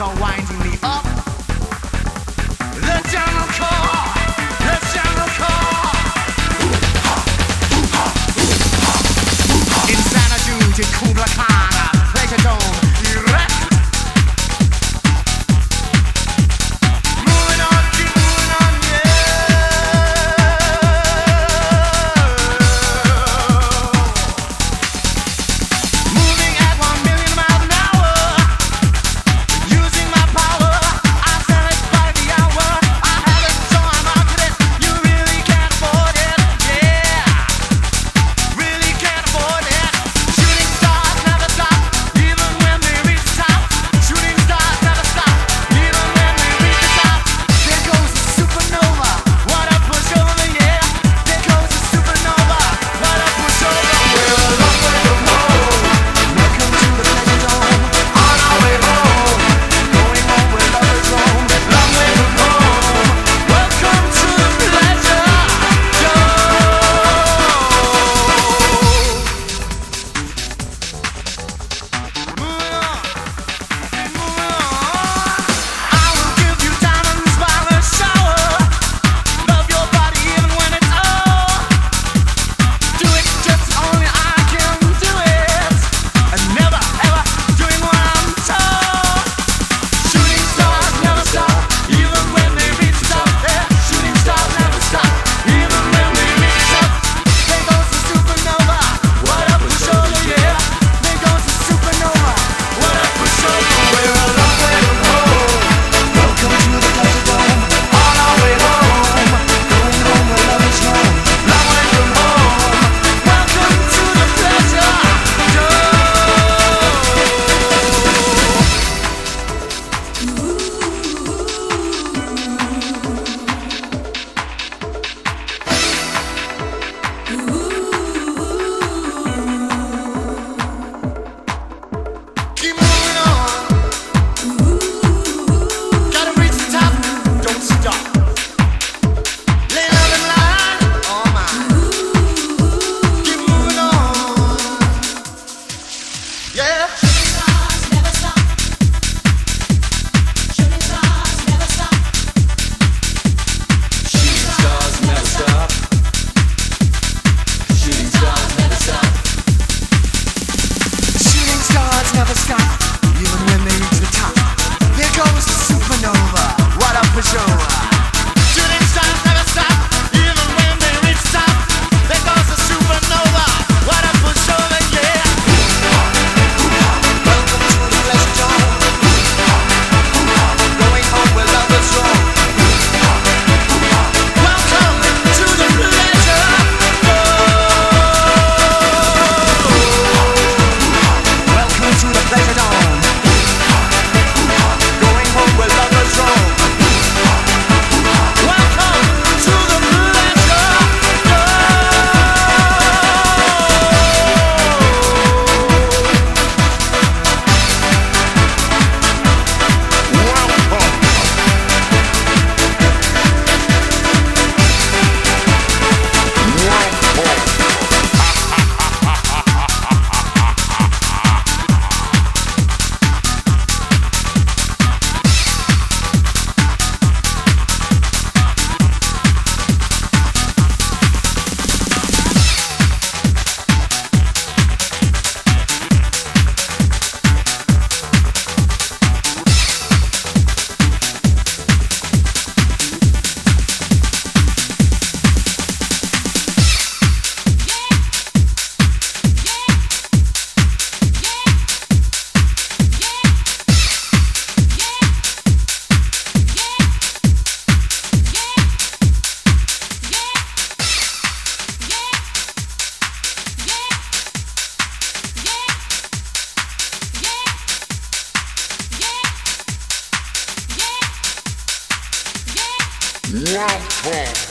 are winding me up. The jungle call, the jungle call. Inside a June to Kubla Khan. Welcome.